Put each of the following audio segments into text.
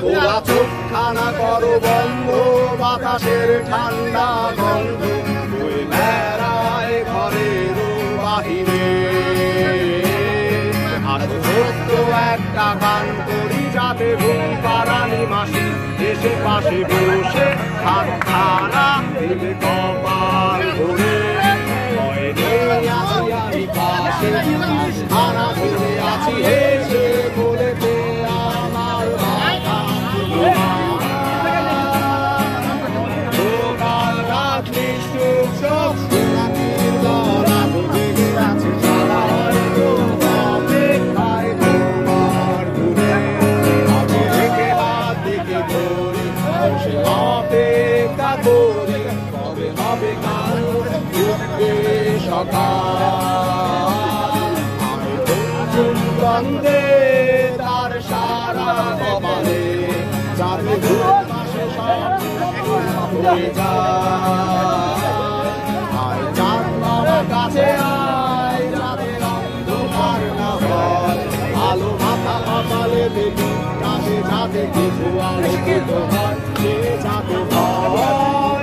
তোরা চোখখানা করো বন্ধ, বাতাসের ঠান্ডা গন্ধ। তুই বেড়ায় ঘরের বাহিরে আর ছোট্ট একটা গান করি যাতে ঘুম পারানি মাসি এসে পাশে বসে হাত খানা দিলে কপাল আছি পাশে খানা আছি হেসে কুঞ্চুম গন্ধে তার সারা কপালে। যাবে ঘুরে মাসে সব হয়ে যায়। আয় চাঁদ মামা কাছে আয় আলোকিত হয়। সে যাতে ভয়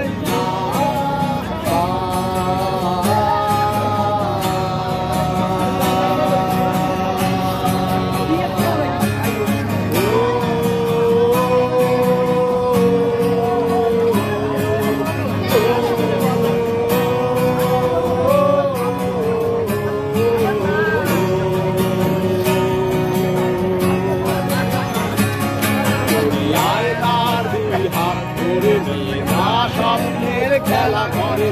হাত মেয়েরা স্বপ্নের খেলা করে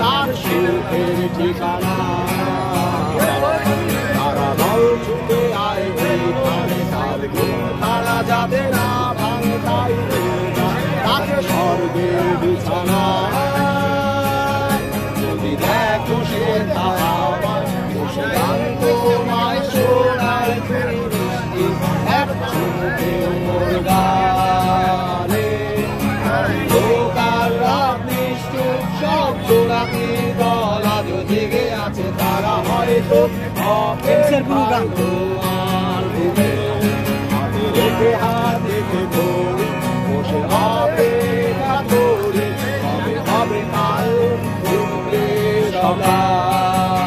তার সুখের ঠিকানা। তারা দল চোরাকি দল আজ জেগে আছে তারা হয়তো হাতে রেখে হাত রেখে ধরে বসে অপেক্ষা করে হবে হবে কাল ঘুমবে সকাল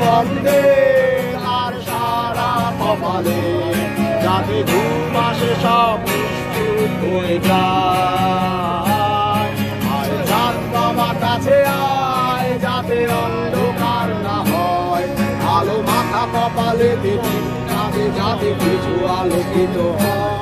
বন্দে আর সারা কপালে যাতে ঘুম আসে সব হয়ে যায় কপালে দেবী যাতে যাতে কিছু আলোকিত হয়।